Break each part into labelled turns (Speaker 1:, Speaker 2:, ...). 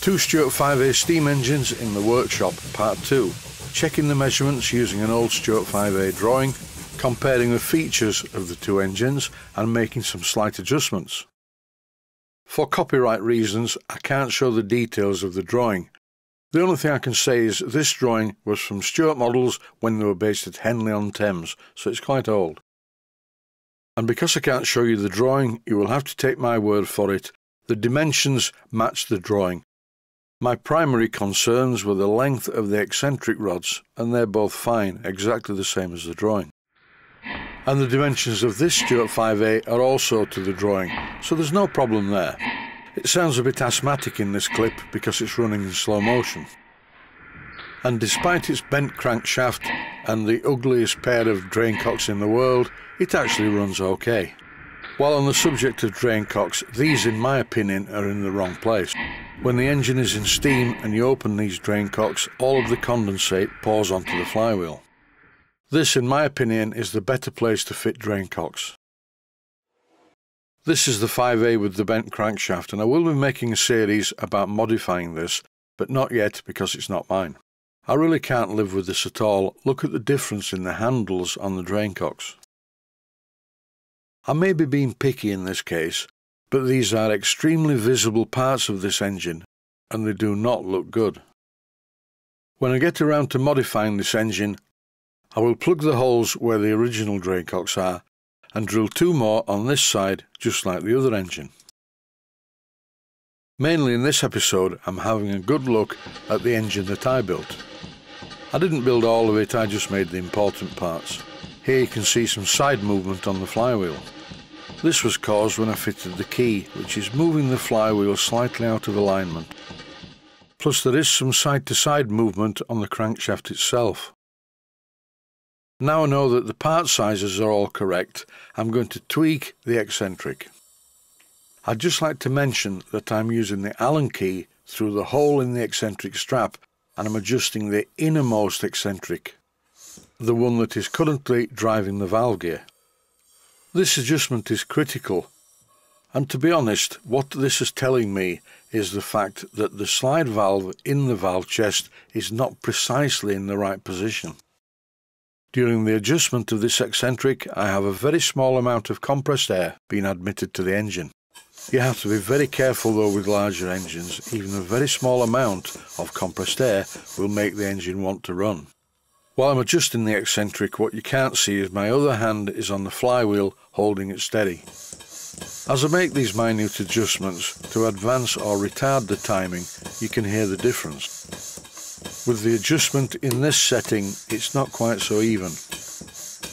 Speaker 1: Two Stuart 5A steam engines in the workshop, part 2. Checking the measurements using an old Stuart 5A drawing, comparing the features of the two engines and making some slight adjustments. For copyright reasons, I can't show the details of the drawing. The only thing I can say is this drawing was from Stuart Models when they were based at Henley on Thames, so it's quite old. And because I can't show you the drawing, you will have to take my word for it. The dimensions match the drawing, my primary concerns were the length of the eccentric rods, and they're both fine, exactly the same as the drawing. And the dimensions of this Stuart 5A are also to the drawing, so there's no problem there. It sounds a bit asthmatic in this clip because it's running in slow motion. And despite its bent crankshaft and the ugliest pair of drain cocks in the world, it actually runs okay. While on the subject of drain cocks, these in my opinion are in the wrong place. When the engine is in steam and you open these drain cocks, all of the condensate pours onto the flywheel. This, in my opinion, is the better place to fit drain cocks. This is the 5A with the bent crankshaft and I will be making a series about modifying this, but not yet because it's not mine. I really can't live with this at all. Look at the difference in the handles on the drain cocks. I may be being picky in this case, but these are extremely visible parts of this engine and they do not look good. When I get around to modifying this engine, I will plug the holes where the original drain cocks are and drill two more on this side just like the other engine. Mainly in this episode I'm having a good look at the engine that I built. I didn't build all of it, I just made the important parts. Here you can see some side movement on the flywheel. This was caused when I fitted the key, which is moving the flywheel slightly out of alignment. Plus there is some side-to-side -side movement on the crankshaft itself. Now I know that the part sizes are all correct, I'm going to tweak the eccentric. I'd just like to mention that I'm using the Allen key through the hole in the eccentric strap and I'm adjusting the innermost eccentric, the one that is currently driving the valve gear. This adjustment is critical, and to be honest, what this is telling me is the fact that the slide valve in the valve chest is not precisely in the right position. During the adjustment of this eccentric, I have a very small amount of compressed air being admitted to the engine. You have to be very careful though with larger engines, even a very small amount of compressed air will make the engine want to run. While I'm adjusting the eccentric, what you can't see is my other hand is on the flywheel holding it steady. As I make these minute adjustments to advance or retard the timing, you can hear the difference. With the adjustment in this setting, it's not quite so even.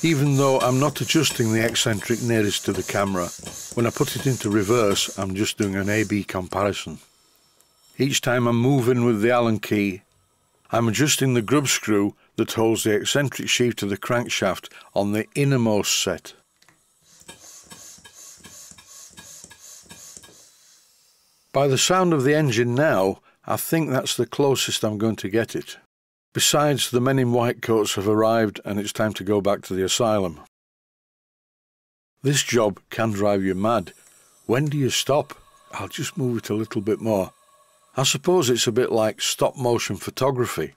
Speaker 1: Even though I'm not adjusting the eccentric nearest to the camera, when I put it into reverse, I'm just doing an A-B comparison. Each time I'm moving with the Allen key, I'm adjusting the grub screw that holds the eccentric sheave to the crankshaft on the innermost set. By the sound of the engine now, I think that's the closest I'm going to get it. Besides, the men in white coats have arrived and it's time to go back to the asylum. This job can drive you mad. When do you stop? I'll just move it a little bit more. I suppose it's a bit like stop motion photography.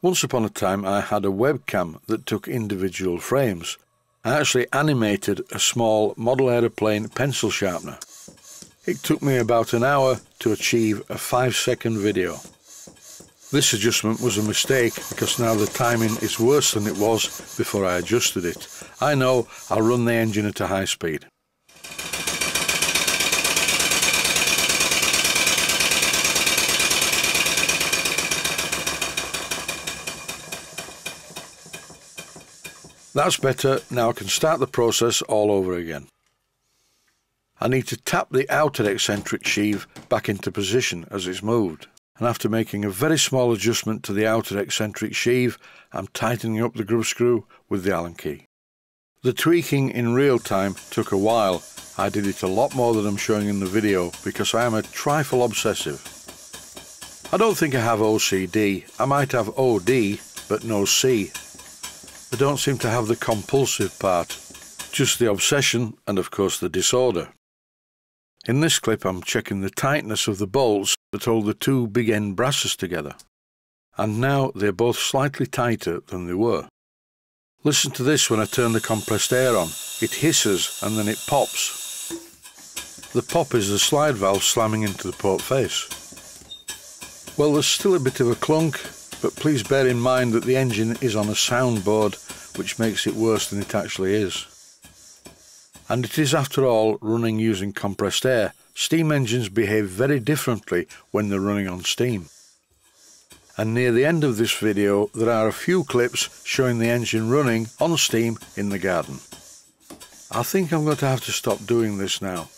Speaker 1: Once upon a time I had a webcam that took individual frames. I actually animated a small model aeroplane pencil sharpener. It took me about an hour to achieve a 5 second video. This adjustment was a mistake because now the timing is worse than it was before I adjusted it. I know I'll run the engine at a high speed. That's better, now I can start the process all over again. I need to tap the outer eccentric sheave back into position as it's moved. And after making a very small adjustment to the outer eccentric sheave, I'm tightening up the grub screw with the Allen key. The tweaking in real time took a while. I did it a lot more than I'm showing in the video because I am a trifle obsessive. I don't think I have OCD. I might have OD, but no C. I don't seem to have the compulsive part, just the obsession and of course the disorder. In this clip I'm checking the tightness of the bolts that hold the two big end brasses together. And now they're both slightly tighter than they were. Listen to this when I turn the compressed air on. It hisses and then it pops. The pop is the slide valve slamming into the port face. Well, there's still a bit of a clunk, but please bear in mind that the engine is on a soundboard, which makes it worse than it actually is. And it is, after all, running using compressed air. Steam engines behave very differently when they're running on steam. And near the end of this video, there are a few clips showing the engine running on steam in the garden. I think I'm going to have to stop doing this now.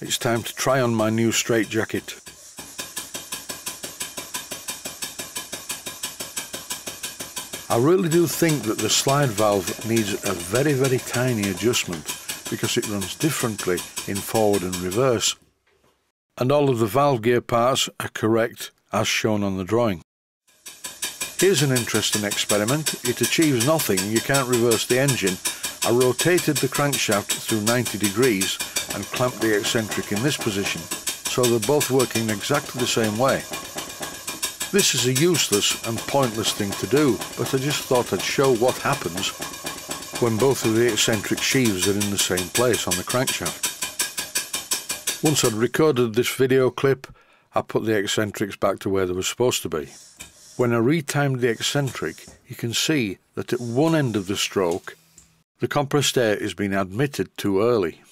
Speaker 1: It's time to try on my new straitjacket. I really do think that the slide valve needs a very very tiny adjustment because it runs differently in forward and reverse. And all of the valve gear parts are correct as shown on the drawing. Here's an interesting experiment. It achieves nothing, you can't reverse the engine. I rotated the crankshaft through 90 degrees and clamped the eccentric in this position, so they're both working exactly the same way. This is a useless and pointless thing to do, but I just thought I'd show what happens when both of the eccentric sheaves are in the same place on the crankshaft. Once I'd recorded this video clip, I put the eccentrics back to where they were supposed to be. When I retimed the eccentric, you can see that at one end of the stroke, the compressed air is being admitted too early.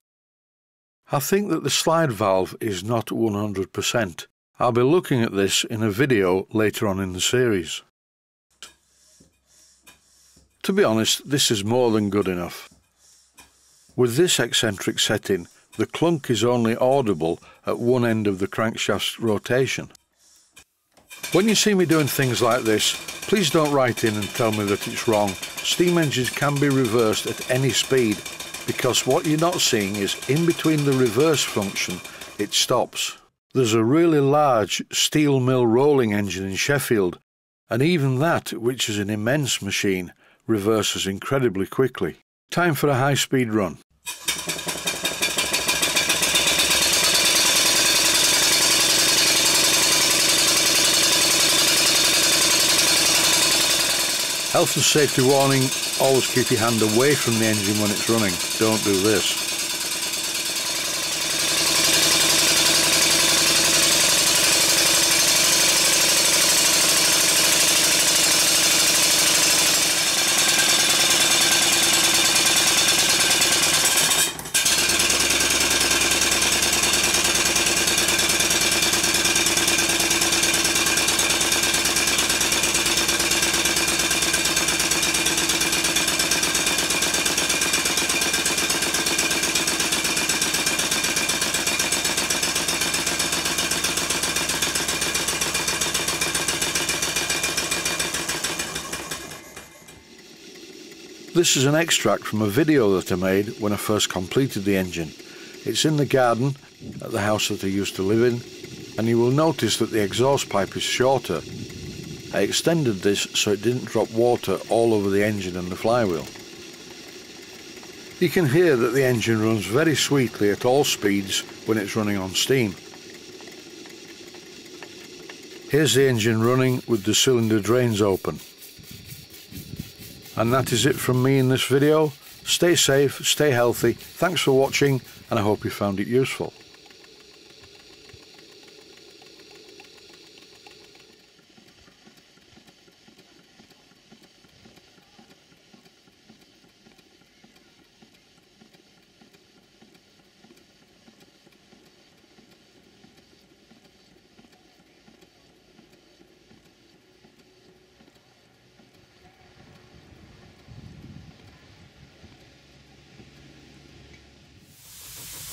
Speaker 1: I think that the slide valve is not 100%, I'll be looking at this in a video later on in the series. To be honest, this is more than good enough. With this eccentric setting, the clunk is only audible at one end of the crankshaft's rotation. When you see me doing things like this, please don't write in and tell me that it's wrong. Steam engines can be reversed at any speed because what you're not seeing is in between the reverse function, it stops. There's a really large steel mill rolling engine in Sheffield, and even that, which is an immense machine, reverses incredibly quickly. Time for a high speed run. Health and safety warning, always keep your hand away from the engine when it's running. Don't do this. This is an extract from a video that I made when I first completed the engine. It's in the garden at the house that I used to live in and you will notice that the exhaust pipe is shorter. I extended this so it didn't drop water all over the engine and the flywheel. You can hear that the engine runs very sweetly at all speeds when it's running on steam. Here's the engine running with the cylinder drains open. And that is it from me in this video. Stay safe, stay healthy, thanks for watching and I hope you found it useful.